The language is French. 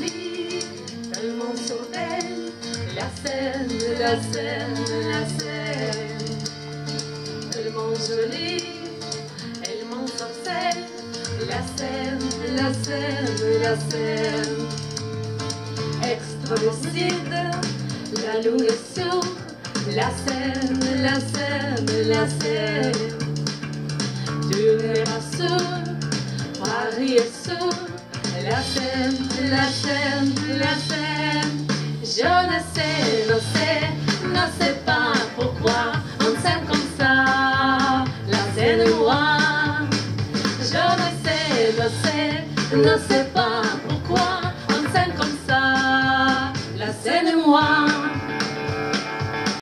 lit, tellement sauvée, la scène, la scène, la scène, tellement jolie, elle m'en sorcelle, la scène, la scène, la scène, extra la lune est sur, la scène, la scène, la scène, tu verras sur, Paris est sur, la scène, la scène. Je ne sais, ne sais, ne sais pas pourquoi on s'aime comme ça. La scène. Je ne sais, ne sais, ne sais